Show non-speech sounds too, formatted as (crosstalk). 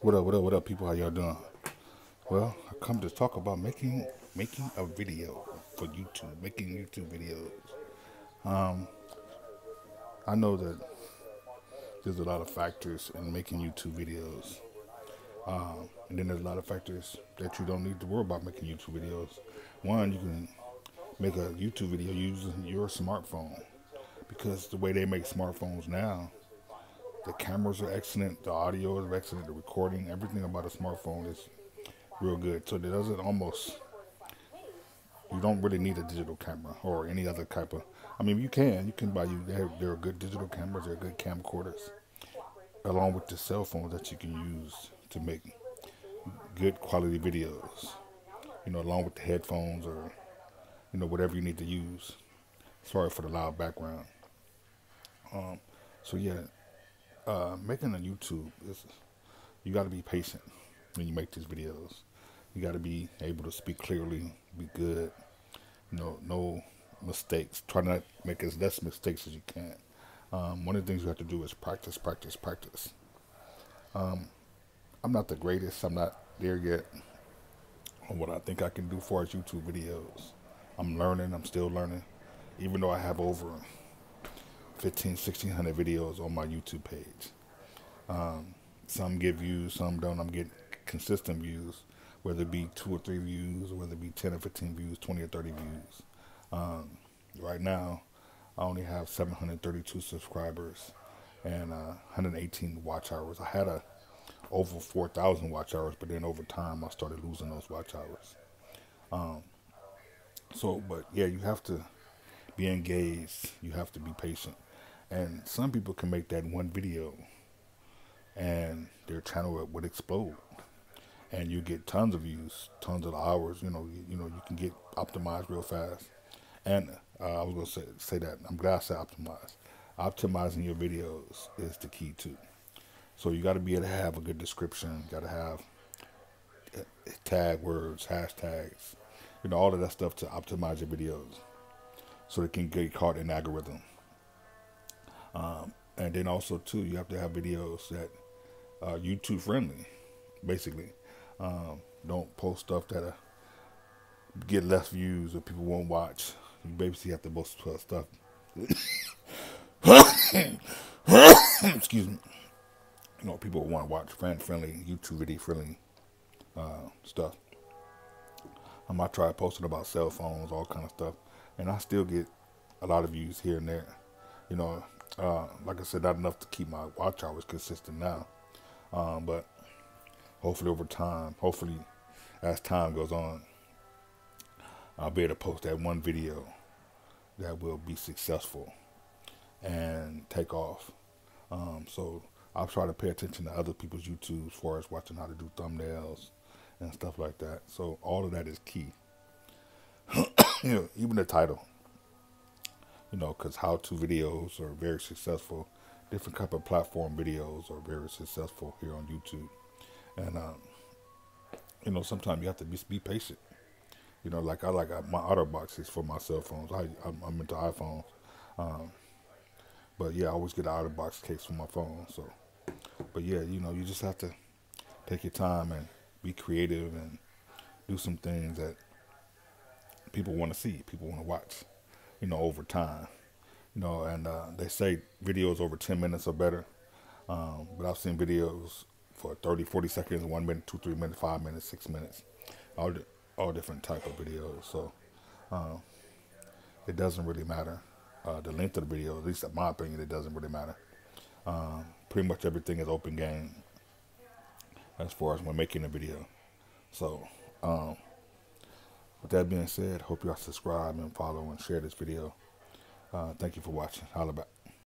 What up, what up, what up, people? How y'all doing? Well, I come to talk about making making a video for YouTube, making YouTube videos. Um, I know that there's a lot of factors in making YouTube videos, um, and then there's a lot of factors that you don't need to worry about making YouTube videos. One, you can make a YouTube video using your smartphone because the way they make smartphones now the cameras are excellent, the audio is excellent, the recording, everything about a smartphone is real good. So it doesn't almost you don't really need a digital camera or any other type of. I mean, you can you can buy you there. Are good digital cameras, there are good camcorders, along with the cell phones that you can use to make good quality videos. You know, along with the headphones or you know whatever you need to use. Sorry for the loud background. Um, so yeah, uh, making a YouTube is you got to be patient when you make these videos. You got to be able to speak clearly, be good. No, no mistakes. Try not to make as less mistakes as you can. Um, one of the things you have to do is practice, practice, practice. Um, I'm not the greatest. I'm not there yet on what I think I can do for as YouTube videos. I'm learning. I'm still learning, even though I have over 15, 1600 videos on my YouTube page. Um, some get views, some don't. I'm getting consistent views, whether it be two or three views, whether it be 10 or 15 views, 20 or 30 views. Um, right now, I only have 732 subscribers and uh, 118 watch hours. I had a over 4,000 watch hours, but then over time I started losing those watch hours. Um, so, but yeah, you have to be engaged. You have to be patient. And some people can make that one video and their channel would explode. And you get tons of views, tons of hours, you know, you, you know, you can get optimized real fast. And uh, I was to say, say that, I'm glad I said optimize. Optimizing your videos is the key too. So you got to be able to have a good description, got to have uh, tag words, hashtags, you know, all of that stuff to optimize your videos so they can get caught in algorithm. Um, and then also too, you have to have videos that are YouTube friendly, basically. Um, don't post stuff that uh, get less views or people won't watch. You basically have to post stuff. (coughs) Excuse me. You know, people want to watch fan friendly, YouTube friendly uh, stuff. Um, I try posting about cell phones, all kind of stuff, and I still get a lot of views here and there. You know, uh, like I said, not enough to keep my watch hours consistent now. Um, but hopefully over time, hopefully as time goes on, I'll be able to post that one video that will be successful and take off. Um, so I'll try to pay attention to other people's YouTube as far as watching how to do thumbnails and stuff like that. So all of that is key. (coughs) you know, even the title you know, because how-to videos are very successful. Different type of platform videos are very successful here on YouTube, and um, you know, sometimes you have to be, be patient. You know, like I like uh, my OtterBox is for my cell phones. I I'm, I'm into iPhones, um, but yeah, I always get an OtterBox case for my phone. So, but yeah, you know, you just have to take your time and be creative and do some things that people want to see, people want to watch you know, over time. You know, and uh, they say videos over 10 minutes are better. Um, but I've seen videos for 30, 40 seconds, one minute, two, three minutes, five minutes, six minutes, all, all different type of videos. So uh, it doesn't really matter. Uh, the length of the video, at least in my opinion, it doesn't really matter. Um, pretty much everything is open game as far as when making a video. So, um, with that being said, hope y'all subscribe and follow and share this video. Uh, thank you for watching. Holla back.